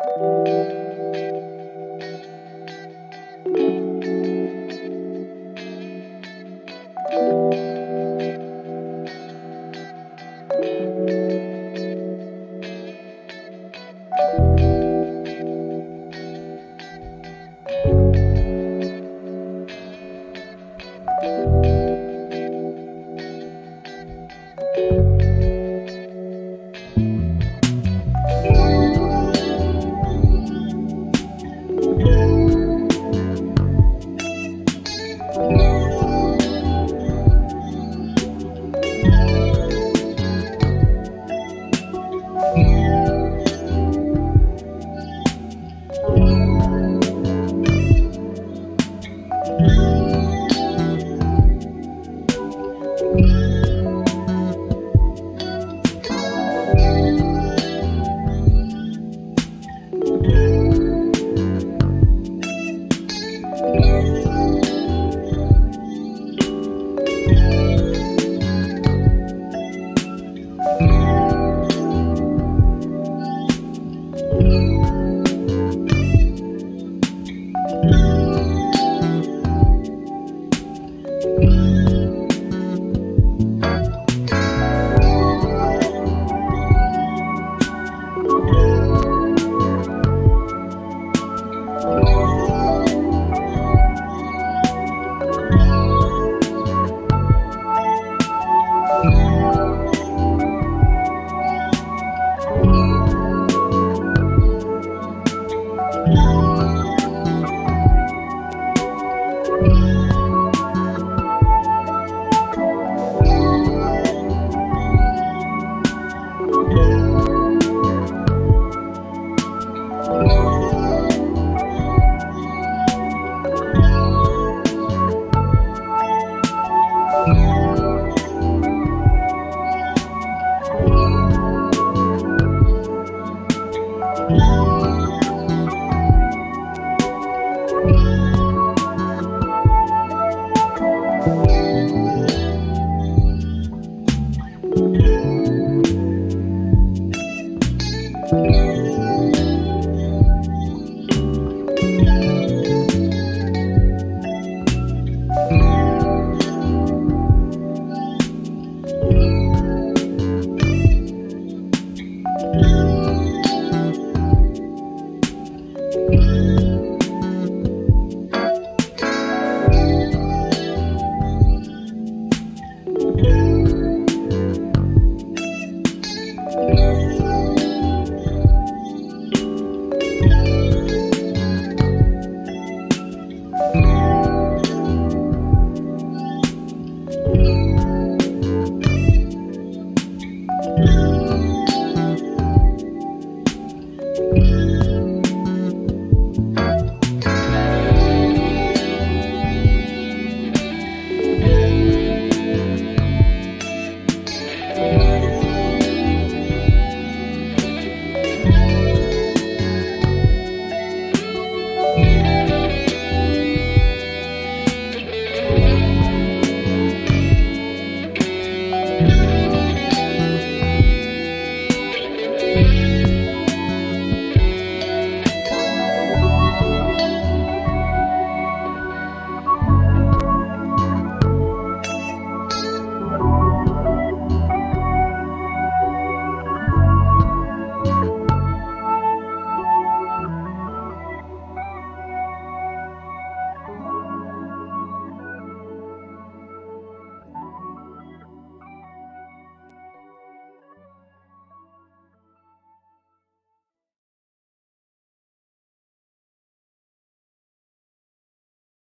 Música you.